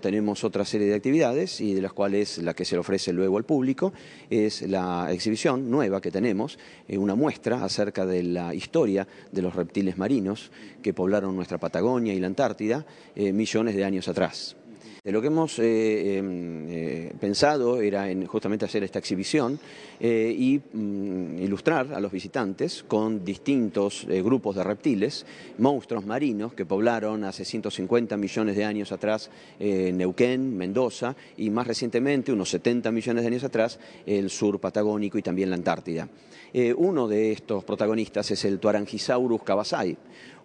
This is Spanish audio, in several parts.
Tenemos otra serie de actividades y de las cuales la que se le ofrece luego al público es la exhibición nueva que tenemos, eh, una muestra acerca de la historia de los reptiles marinos que poblaron nuestra Patagonia y la Antártida eh, millones de años atrás. Lo que hemos eh, em, eh, pensado era en justamente hacer esta exhibición eh, y mm, ilustrar a los visitantes con distintos grupos de reptiles, monstruos marinos que poblaron hace 150 millones de años atrás Neuquén, Mendoza y más recientemente, unos 70 millones de años atrás, el sur patagónico y también la Antártida. uno de estos protagonistas es el Tuarangisaurus cabasai,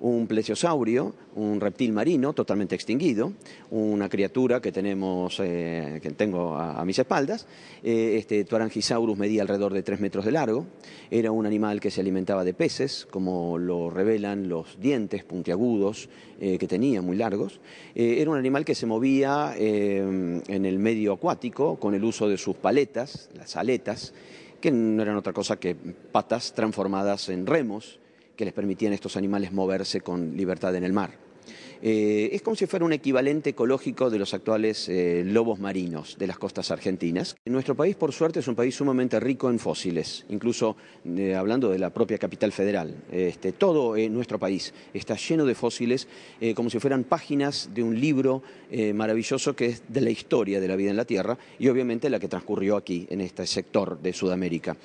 un plesiosaurio, un reptil marino totalmente extinguido, una criatura que tenemos, eh, que tengo a, mis espaldas. Eh, este Tuarangisaurus medía alrededor de 3 metros de largo, era un animal que se alimentaba de peces, como lo revelan los dientes puntiagudos eh, que tenía, muy largos. era un animal que se movía en el medio acuático con el uso de sus paletas, las aletas, que no eran otra cosa que patas transformadas en remos que les permitían a estos animales moverse con libertad en el mar. Eh, es como si fuera un equivalente ecológico de los actuales eh, lobos marinos de las costas argentinas. Nuestro país, por suerte, es un país sumamente rico en fósiles, incluso eh, hablando de la propia capital federal. Este, todo nuestro país está lleno de fósiles, como si fueran páginas de un libro maravilloso que es de la historia de la vida en la Tierra y obviamente la que transcurrió aquí, en este sector de Sudamérica.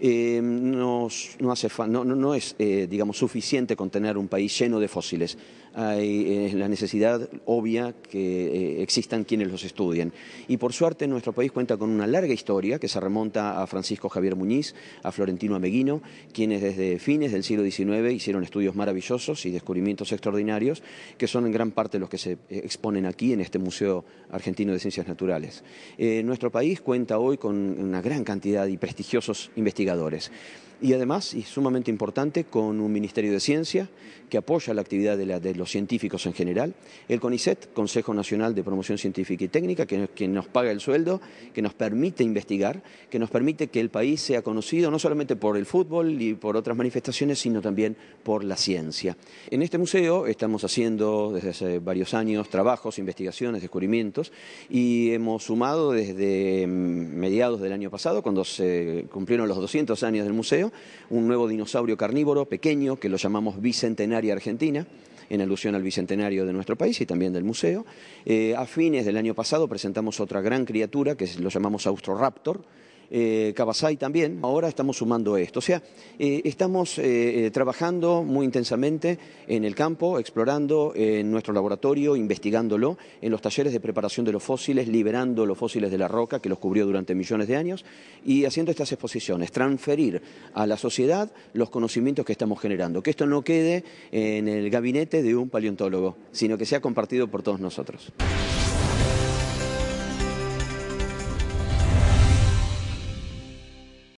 no, no, no, es, digamos, suficiente con tener un país lleno de fósiles. Hay, la necesidad obvia que eh, existan quienes los estudien. Y por suerte nuestro país cuenta con una larga historia que se remonta a Francisco Javier Muñiz, a Florentino Ameguino, quienes desde fines del siglo XIX hicieron estudios maravillosos y descubrimientos extraordinarios, que son en gran parte los que se eh, exponen aquí en este Museo Argentino de Ciencias Naturales. Eh, nuestro país cuenta hoy con una gran cantidad de prestigiosos investigadores y además, y sumamente importante, con un Ministerio de Ciencia que apoya la actividad de, los científicos en general, el CONICET, Consejo Nacional de Promoción Científica y Técnica, que, nos paga el sueldo, que nos permite investigar, que nos permite que el país sea conocido no solamente por el fútbol y por otras manifestaciones, sino también por la ciencia. En este museo estamos haciendo desde hace varios años trabajos, investigaciones, descubrimientos, y hemos sumado desde mm, mediados del año pasado, cuando se cumplieron los 200 años del museo, un nuevo dinosaurio carnívoro pequeño que lo llamamos Bicentenaria Argentina en alusión al bicentenario de nuestro país y también del museo. Eh, a fines del año pasado presentamos otra gran criatura que lo llamamos Austroraptor, eh, también. Ahora estamos sumando esto. O sea, eh, estamos eh, trabajando muy intensamente en el campo, explorando en nuestro laboratorio, investigándolo, en los talleres de preparación de los fósiles, liberando los fósiles de la roca que los cubrió durante millones de años y haciendo estas exposiciones, transferir a la sociedad los conocimientos que estamos generando. Que esto no quede en el gabinete de un paleontólogo, sino que sea compartido por todos nosotros.